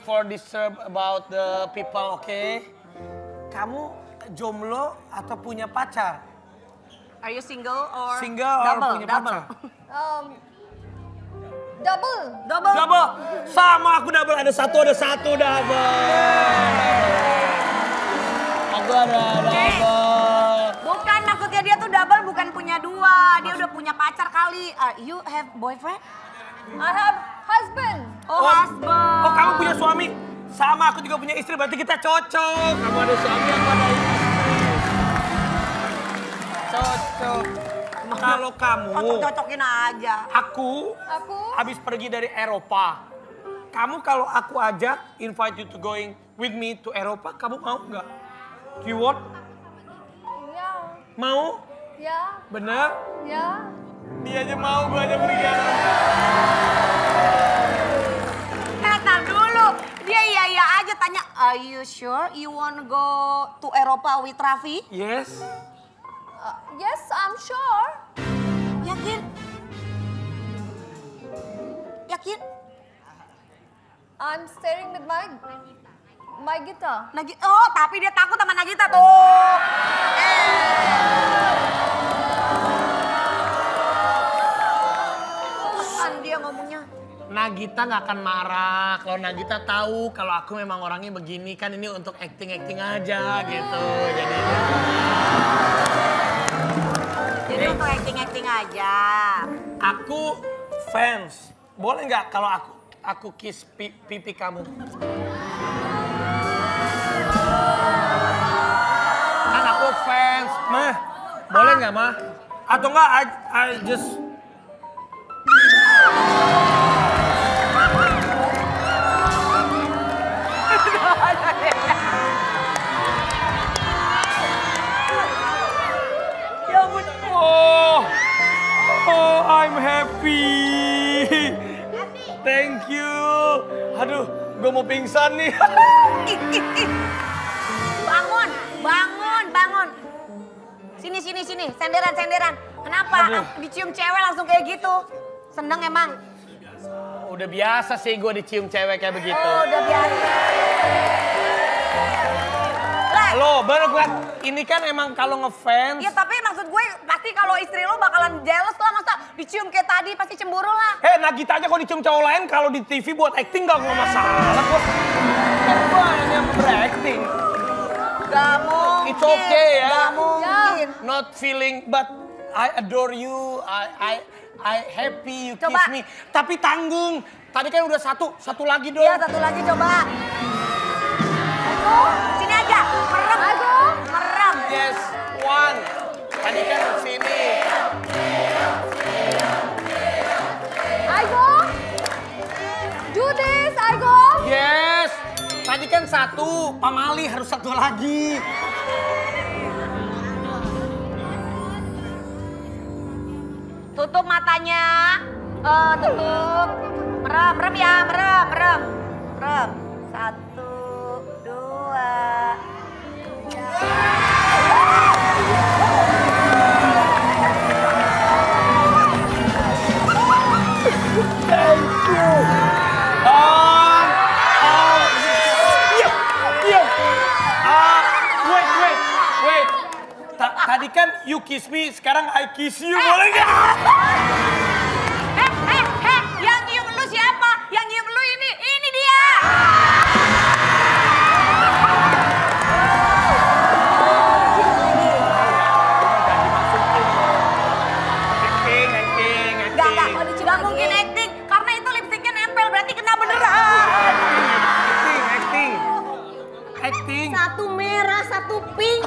for disturb about the people, oke? Kamu jomblo atau punya pacar? Are you single or Single or double? punya double. pacar? Um, double. Double. Double. Sama aku double. Ada satu, ada satu double. Aku ada double. Bukan maksudnya dia tuh double bukan punya dua. Dia udah punya pacar kali. Uh, you have boyfriend? I have husband. Oh, husband. Oh, kamu punya suami? Sama, aku juga punya istri. Berarti kita cocok. Kamu ada suami, aku ada istri. Cocok. Kalau kamu, Cocok-cocokin aja. aku Aku habis pergi dari Eropa. Kamu kalau aku ajak, invite you to going with me to Eropa, kamu mau nggak? Do you want? ya Mau? ya Bener? ya. Dia aja mau, gue aja pergi Eropa. Aja tanya, are you sure you wanna go to Eropa with Raffi? Yes. Uh, yes, I'm sure. Yakin? Yakin? I'm staring with my my guitar. Nagi oh, tapi dia takut sama Nagita tuh. Eh. Kan dia ngomongnya. Nagita nggak akan marah. Kalau Nagita tahu kalau aku memang orangnya begini kan ini untuk acting acting aja gitu. Jadi Jadi untuk acting-acting aja. aku fans. Boleh nggak kalau aku aku kiss pi- pipi kamu? Kan aku fans. Mah boleh nggak mah? Atau nggak I, I just gue mau pingsan nih. Ih, ih, ih. Bangun, bangun, bangun. Sini, sini, sini. Senderan, senderan. Kenapa Aduh. dicium cewek langsung kayak gitu? Seneng emang? Udah biasa sih gue dicium cewek kayak begitu. Oh, udah biasa. Baru gue, ini kan emang kalau ngefans. ya tapi maksud gue pasti kalau istri lo bakalan jealous lah masa dicium kayak tadi pasti cemburu lah. Hei, Nagita aja kalau dicium cowok lain kalau di TV buat acting gak nggak masalah kok. Kan gue hanya berakting. Gak mungkin. It's okay ya. Gak mungkin. Not feeling, but I adore you. I I I happy you Coba. kiss me. Tapi tanggung. Tadi kan udah satu, satu lagi dong. Iya satu lagi coba. Sini aja. Yes, one. Tadi kan sini. I go. Do this. I go. Yes. Tadi kan satu, pamali harus satu lagi. Tutup matanya. Eh, tutup. Merem, merem ya, merem, merem. Merem. Satu, dua. Oh, tadi kan you kiss me, sekarang I kiss you, boleh nggak? Eh, eh, eh, yang nyium lu siapa? Yang nyium lu ini, ini dia. Acting, acting, Gak, gak, acting. gak mungkin acting. Karena itu lipstiknya nempel, berarti kena beneran. Acting, acting. Acting. Satu merah, satu pink.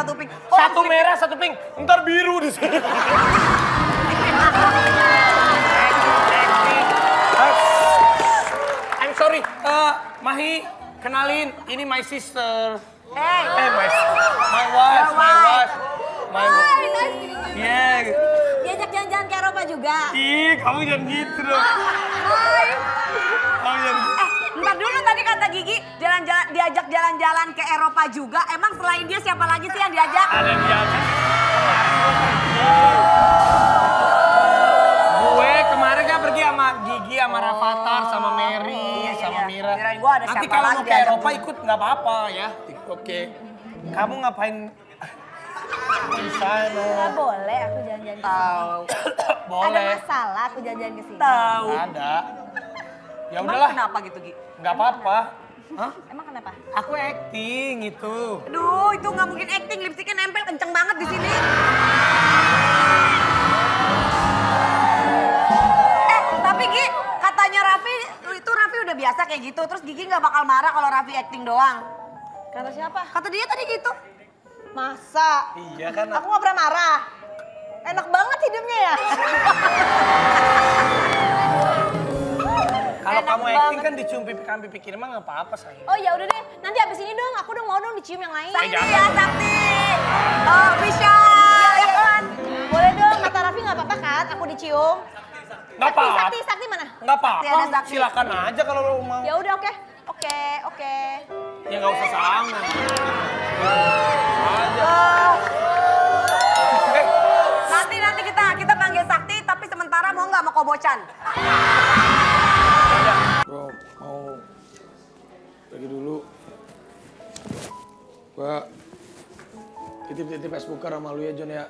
Satu pink. Oh, Satu merah, satu pink. Ntar biru di sini. I'm sorry. Eh, Mahi, kenalin. Ini my sister. Eh, Eh, my, my wife, my wife. wife. My Hi, wife. nice meeting you. Yeah. diajak jalan-jalan ke Eropa juga. Ih, kamu jangan gitu dong. Hi. Jalan-jalan ke Eropa juga. Emang selain dia siapa lagi sih yang diajak? Ada dia? Gue kemarin kan pergi sama Gigi sama Rafathar sama Mary Iya, iya, sama iya. Mira. Kirain ada Nanti siapa kalau mau ke Eropa ikut nggak apa-apa ya. Oke. Kamu ngapain di sana? Nggak boleh aku jalan-jalan ke sini. Tahu. Ada Boleh. masalah aku jalan-jalan ke sini. Tahu. Ada. Ya udahlah, kenapa gitu, Gi? nggak apa-apa. Hah? Emang kenapa? Aku acting itu. Aduh, itu nggak mungkin acting. Lipstiknya nempel kenceng banget di sini. eh, tapi Gi, katanya Raffi, itu Raffi udah biasa kayak gitu. Terus Gigi nggak bakal marah kalau Raffi acting doang. Kata siapa? Kata dia tadi gitu. Masa? Iya kan. Aku nggak pernah marah. Kan dicium pipi kanan pipi kiri mah nggak apa-apa sayang. Oh ya udah deh, nanti abis ini dong aku dong mau dong dicium yang lain. Sakti ya, Sakti. Oh, bisa. Ya kan? Boleh dong, kata Raffi nggak apa-apa kan? Aku dicium. Nggak Sakti, apa-apa. Sakti, Sakti mana? Nggak apa-apa. Silakan aja kalau lo mau. Ya udah oke, oke, oke. Ya nggak usah sama. Aja. Eh, Nanti nanti kita kita panggil Sakti, tapi sementara mau nggak mau kobocan? Gua titip-titip Facebooker sama lu ya John ya.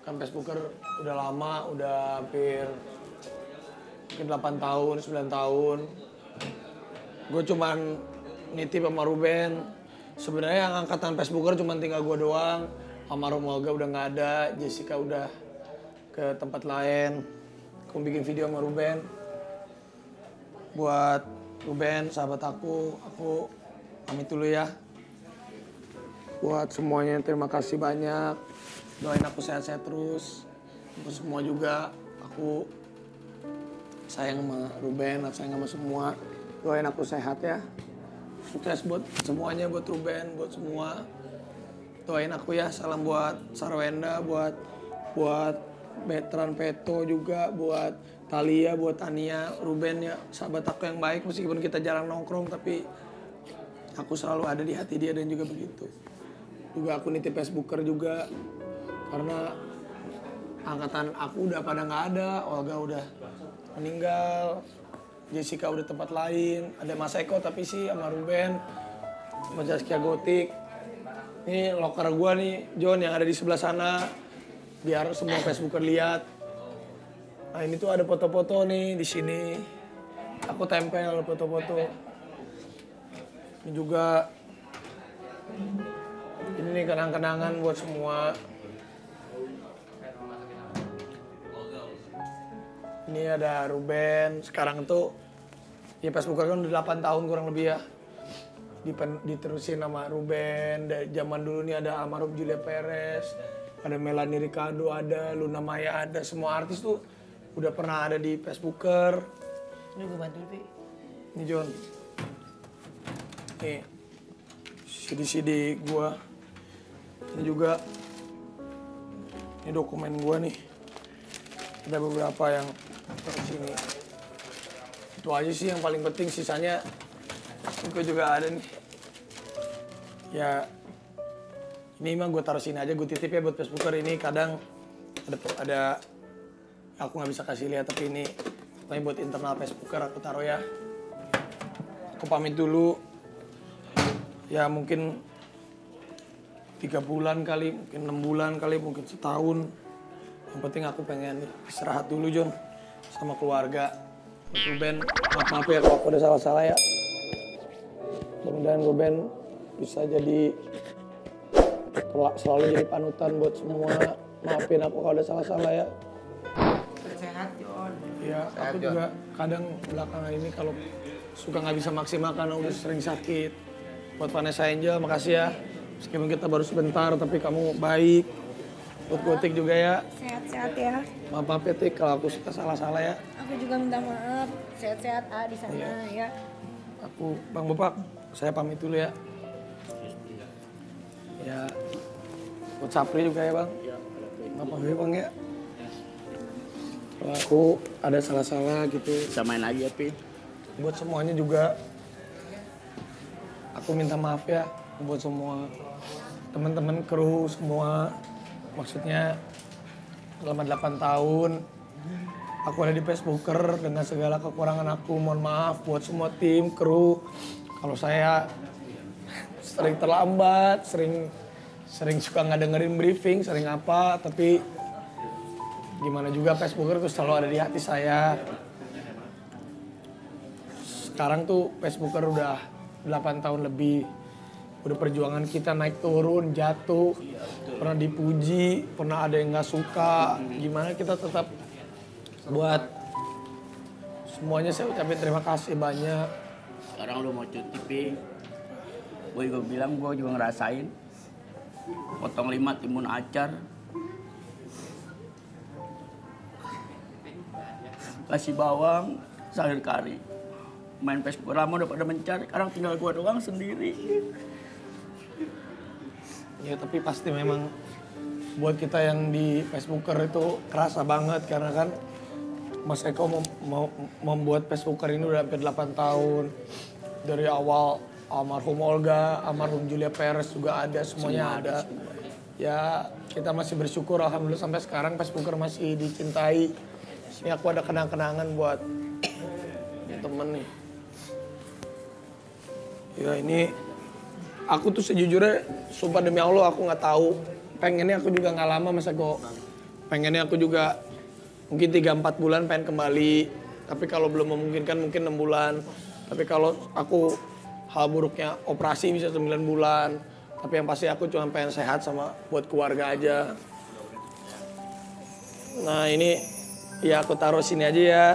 Kan Facebooker udah lama, udah hampir mungkin 8 tahun, 9 tahun. Gue cuman nitip sama Ruben. Sebenarnya yang angkatan Facebooker cuma tinggal gue doang. Sama Romoga udah nggak ada, Jessica udah ke tempat lain. Aku bikin video sama Ruben buat Ruben, sahabat aku, aku pamit dulu ya. Buat semuanya terima kasih banyak. Doain aku sehat-sehat terus. Untuk semua juga aku sayang sama Ruben, aku sayang sama semua. Doain aku sehat ya. Sukses buat semuanya, buat Ruben, buat semua. Doain aku ya, salam buat Sarwenda, buat buat Betran Peto juga, buat Talia, buat Tania, Ruben ya, sahabat aku yang baik meskipun kita jarang nongkrong tapi aku selalu ada di hati dia dan juga begitu. Juga aku nitip Facebooker juga karena angkatan aku udah pada nggak ada, Olga udah meninggal, Jessica udah tempat lain, ada Mas Eko tapi sih sama Ruben, sama Zaskia Gotik. Ini loker gua nih, John yang ada di sebelah sana, biar semua Facebooker lihat. Nah ini tuh ada foto-foto nih di sini. Aku tempel foto-foto. Ini juga ini nih kenang-kenangan buat semua. Ini ada Ruben. Sekarang tuh ya Facebooker kan udah 8 tahun kurang lebih ya. Dipen, diterusin sama Ruben. Dari zaman dulu nih ada almarhum Julia Perez, ada Melanie Ricardo, ada Luna Maya, ada semua artis tuh udah pernah ada di Facebooker. Ini gue bantu Vi. Ini John. Nih, CD-CD gua. Ini juga, ini dokumen gua nih. Ada beberapa yang sini. Itu aja sih yang paling penting, sisanya gue juga ada nih. Ya, ini mah gue taruh sini aja, gue titip ya buat Facebooker ini. Kadang ada, ada aku nggak bisa kasih lihat tapi ini pokoknya buat internal Facebooker aku taruh ya. Aku pamit dulu. Ya mungkin tiga bulan kali, mungkin enam bulan kali, mungkin setahun. Yang penting aku pengen istirahat dulu John sama keluarga. Ruben, maaf maaf ya kalau aku ada salah-salah ya. Mudah-mudahan Ruben bisa jadi sel- selalu jadi panutan buat semua. Maafin aku kalau ada salah-salah ya. Sehat, John. Ya, aku juga kadang belakangan ini kalau suka nggak bisa maksimal karena udah sering sakit. Buat Vanessa Angel, makasih ya. Meskipun kita baru sebentar, tapi kamu baik. Buat Gotik juga ya. Sehat-sehat ya. Maaf maaf ya, Tik, kalau aku suka salah-salah ya. Aku juga minta maaf. Sehat-sehat ah di sana ya. Aku, Bang Bapak, saya pamit dulu ya. Ya, buat Sapri juga ya, Bang. Maaf maaf ya, Bang ya. Kalau aku ada salah-salah gitu, Samain aja, Pi. buat semuanya juga aku minta maaf ya buat semua teman-teman kru semua maksudnya selama 8 tahun aku ada di Facebooker dengan segala kekurangan aku. Mohon maaf buat semua tim, kru. Kalau saya sering terlambat, sering sering suka nggak dengerin briefing, sering apa, tapi gimana juga Facebooker tuh selalu ada di hati saya. Sekarang tuh Facebooker udah 8 tahun lebih. Udah perjuangan kita naik turun, jatuh, pernah dipuji, pernah ada yang nggak suka. Gimana kita tetap buat semuanya saya ucapin terima kasih banyak. Sekarang lu mau cuti, Pi. Gue juga bilang, gue juga ngerasain. Potong lima timun acar. Kasih bawang, sayur kari. Main Facebook lama udah pada mencari, sekarang tinggal gue doang sendiri. Ya tapi pasti memang buat kita yang di Facebooker itu kerasa banget karena kan Mas Eko mem- mau- membuat Facebooker ini udah hampir 8 tahun. Dari awal almarhum Olga, almarhum Julia Perez juga ada, semuanya ada. Ya kita masih bersyukur alhamdulillah sampai sekarang Facebooker masih dicintai. Ini aku ada kenang-kenangan buat temen nih. Ya ini aku tuh sejujurnya sumpah demi Allah aku nggak tahu. Pengennya aku juga nggak lama masa kok. Pengennya aku juga mungkin 3-4 bulan pengen kembali. Tapi kalau belum memungkinkan mungkin 6 bulan. Tapi kalau aku hal buruknya operasi bisa 9 bulan. Tapi yang pasti aku cuma pengen sehat sama buat keluarga aja. Nah ini ya aku taruh sini aja ya.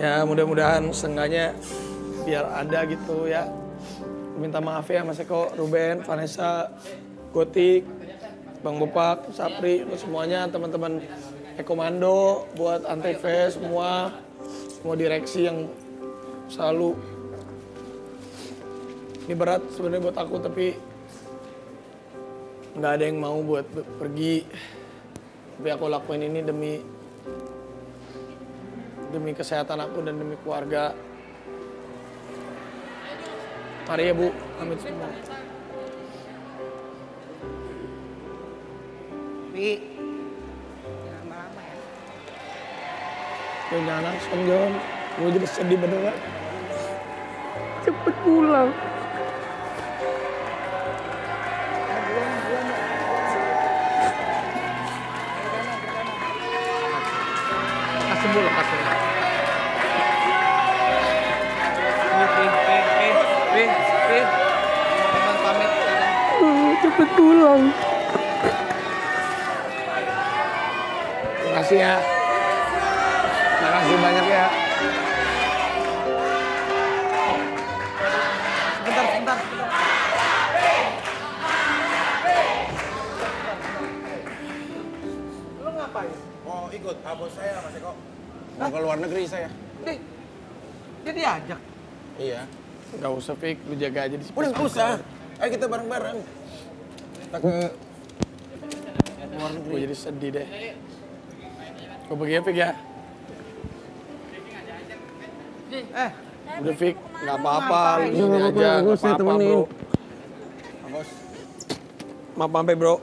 Ya mudah-mudahan seenggaknya biar ada gitu ya minta maaf ya Mas Eko, Ruben, Vanessa, Gotik, Bang Bopak, Sapri, buat semuanya teman-teman Ekomando, buat Antv semua, semua direksi yang selalu ini berat sebenarnya buat aku tapi nggak ada yang mau buat pergi. Tapi aku lakuin ini demi demi kesehatan aku dan demi keluarga Mari ya Bu, pamit semua. Pi, Ya jangan langsung Jon, gue jadi sedih beneran. Cepet pulang. Kasih bola, kasih. Cepet pulang. Terima kasih ya. Terima kasih banyak ya. Sebentar, sebentar. Lu ngapain? Mau ikut Pak bos saya Mas Eko. Mau ke luar negeri saya. Dia, dia diajak. Iya. Gak usah Fik, lu jaga aja di Udah nggak usah. Ayo kita bareng-bareng. Kita ke luar negeri. Gue jadi sedih deh. Gue pergi ya Fik ya. Eh, Udah Fik, gak apa-apa. Lu sini aja, gak apa-apa bro. Bos. Maaf sampai bro.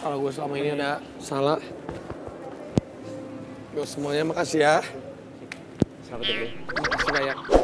Kalau gue selama ini ada salah. Gue semuanya makasih ya. Selamat tinggal. Makasih banyak.